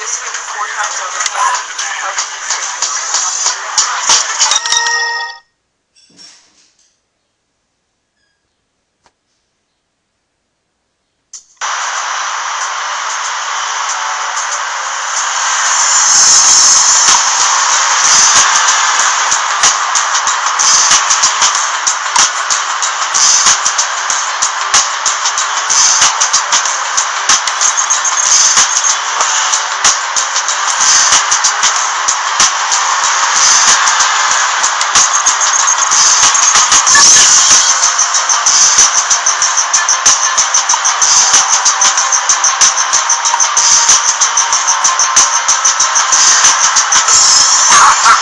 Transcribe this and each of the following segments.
This week, four times over.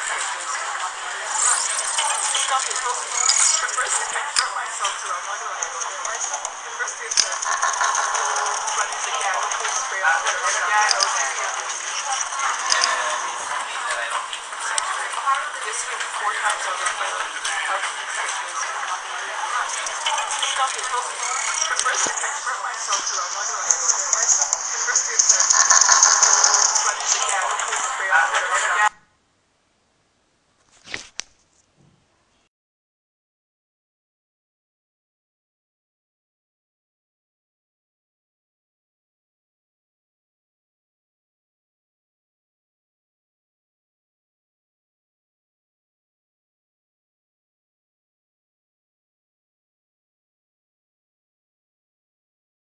the This week, four times on the phone, has consistent. Stop it, First, I confront myself to